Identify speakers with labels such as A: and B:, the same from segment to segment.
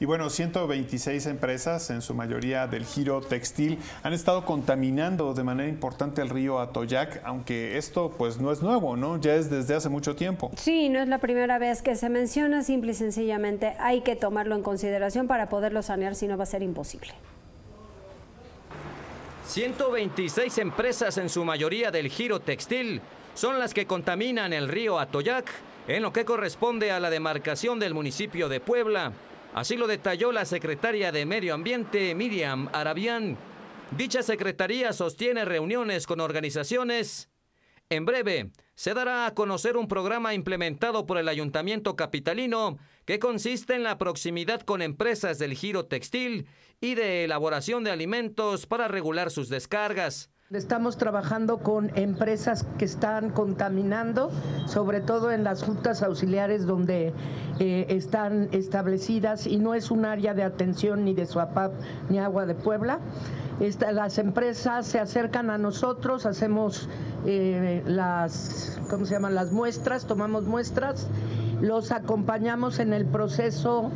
A: Y bueno, 126 empresas, en su mayoría del giro textil, han estado contaminando de manera importante el río Atoyac, aunque esto pues no es nuevo, ¿no? Ya es desde hace mucho tiempo.
B: Sí, no es la primera vez que se menciona, simple y sencillamente hay que tomarlo en consideración para poderlo sanear, si no va a ser imposible.
C: 126 empresas, en su mayoría del giro textil, son las que contaminan el río Atoyac en lo que corresponde a la demarcación del municipio de Puebla. Así lo detalló la secretaria de Medio Ambiente, Miriam Arabián. Dicha secretaría sostiene reuniones con organizaciones. En breve, se dará a conocer un programa implementado por el Ayuntamiento Capitalino que consiste en la proximidad con empresas del giro textil y de elaboración de alimentos para regular sus descargas.
D: Estamos trabajando con empresas que están contaminando, sobre todo en las juntas auxiliares donde eh, están establecidas y no es un área de atención ni de Suapap ni Agua de Puebla. las empresas se acercan a nosotros, hacemos eh, las, ¿cómo se llaman? Las muestras, tomamos muestras, los acompañamos en el proceso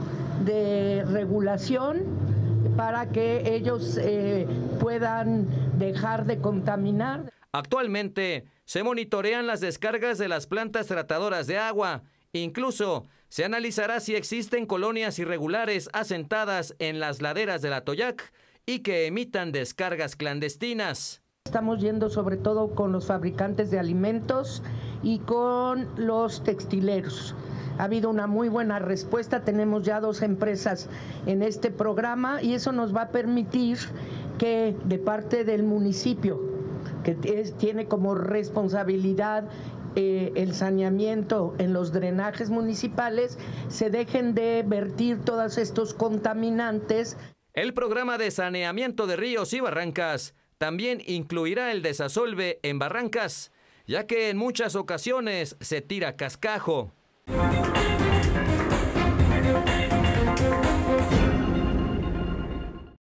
D: de regulación para que ellos eh, puedan dejar de contaminar.
C: Actualmente se monitorean las descargas de las plantas tratadoras de agua. Incluso se analizará si existen colonias irregulares asentadas en las laderas del Atoyac y que emitan descargas clandestinas.
D: Estamos yendo sobre todo con los fabricantes de alimentos y con los textileros. Ha habido una muy buena respuesta, tenemos ya dos empresas en este programa y eso nos va a permitir que de parte del municipio, que tiene como responsabilidad eh, el saneamiento en los drenajes municipales, se dejen de vertir todos estos contaminantes.
C: El programa de saneamiento de ríos y barrancas también incluirá el desasolve en barrancas, ya que en muchas ocasiones se tira cascajo.